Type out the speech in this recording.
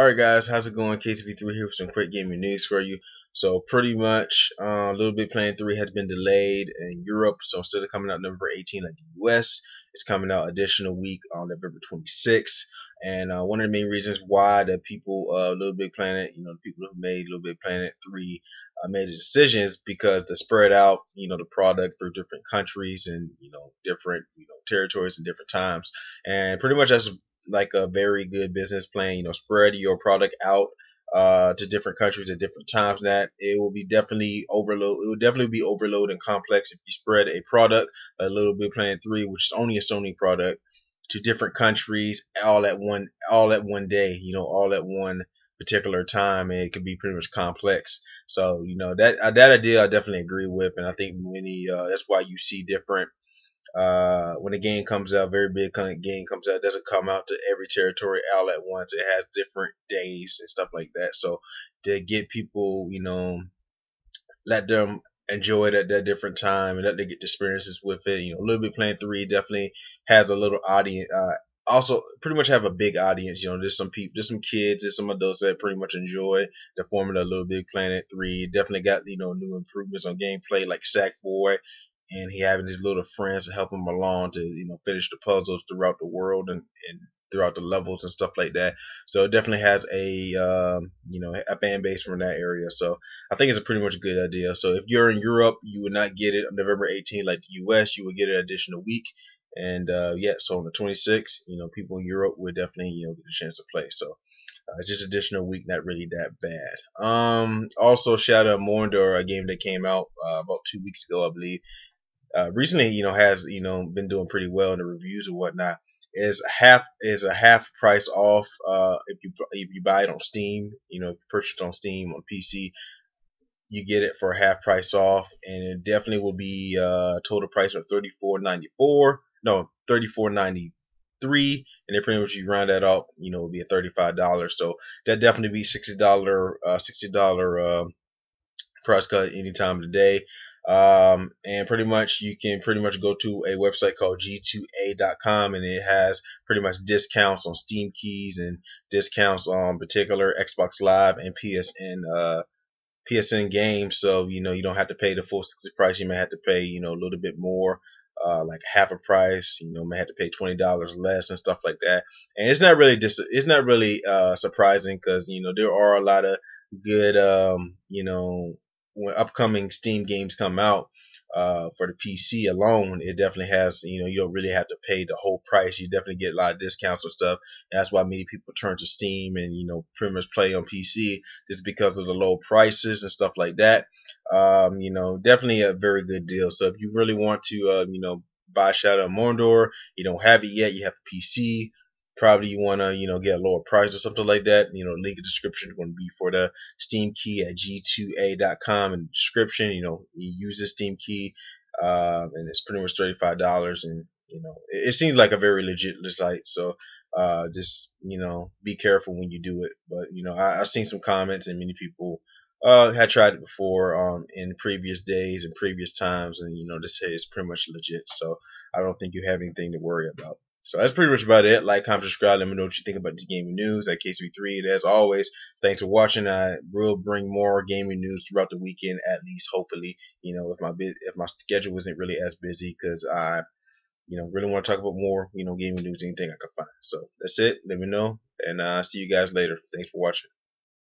Alright guys, how's it going? CaseyV3 here with some quick gaming news for you. So pretty much, uh, Little Big Planet 3 has been delayed in Europe, so instead of coming out November 18 like the US, it's coming out additional week on November 26th. And uh, one of the main reasons why the people of Little Big Planet, you know, the people who made Little Big Planet 3 uh, made the decision is because they spread out, you know, the product through different countries and, you know, different, you know, territories and different times. And pretty much that's like a very good business plan. You know, spread your product out uh, to different countries at different times. That it will be definitely overload. It will definitely be overload and complex if you spread a product, a Little Big Planet three, which is only a Sony product, to different countries all at one all at one day. You know, all at one particular time, and it can be pretty much complex. So you know that that idea I definitely agree with, and I think many uh, that's why you see different uh, when a game comes out, very big game comes out, doesn't come out to every territory all at once. It has different days and stuff like that. So to get people, you know, let them enjoy it at that different time and let them get experiences with it. You know, a Little Big Planet three definitely has a little audience. Uh, also, pretty much have a big audience. You know, there's some people, there's some kids, there's some adults that pretty much enjoy the formula Little Big Planet three. Definitely got you know new improvements on gameplay like Sackboy and he having his little friends to help him along to you know finish the puzzles throughout the world and, and throughout the levels and stuff like that. So it definitely has a um, you know a fan base from that area. So I think it's a pretty much a good idea. So if you're in Europe, you would not get it on November 18 like the U.S. You would get an additional week. And uh, yeah, so on the 26th, you know, people in Europe would definitely you know get a chance to play. So uh, just additional week, not really that bad. Um, also, Shadow of Mordor, a game that came out uh, about two weeks ago, I believe uh, recently, you know, has you know been doing pretty well in the reviews and whatnot. Is half is a half price off uh, if you if you buy it on Steam. You know, if you purchase it on Steam on PC, you get it for half price off, and it definitely will be uh, total price of thirty four ninety four. No, thirty four ninety three, and then pretty much you round that up, you know, it'll be a thirty five dollars. So that definitely be sixty dollar uh, sixty dollar uh, price cut any time of the day. Um, and pretty much you can pretty much go to a website called g2a.com and it has pretty much discounts on Steam keys and discounts on particular Xbox Live and PSN uh, PSN games. So you know you don't have to pay the full 60 price. You may have to pay you know a little bit more. Uh, like half a price, you know, may have to pay twenty dollars less and stuff like that. And it's not really just, it's not really uh, surprising because you know there are a lot of good, um, you know, when upcoming Steam games come out uh, for the PC alone, it definitely has, you know, you don't really have to pay the whole price. You definitely get a lot of discounts and stuff. And that's why many people turn to Steam and, you know, pretty much play on PC just because of the low prices and stuff like that. Um, you know, definitely a very good deal. So if you really want to, uh, you know, buy Shadow of Mordor, you don't have it yet, you have a PC, probably you want to you know get a lower price or something like that you know link in description is going to be for the steam key at g2a.com in the description you know you use the steam key uh, and it's pretty much $35 and you know it, it seems like a very legit site so uh, just you know be careful when you do it but you know I, have seen some comments and many people uh, had tried it before um, in previous days and previous times and you know this is pretty much legit so I don't think you have anything to worry about so that's pretty much about it. Like, comment, subscribe. Let me know what you think about this gaming news at CaseyV3. And as always, thanks for watching. I will bring more gaming news throughout the weekend, at least hopefully. You know, if my if my schedule isn't really as busy, because I, you know, really want to talk about more, you know, gaming news, anything I can find. So that's it. Let me know, and uh, see you guys later. Thanks for watching.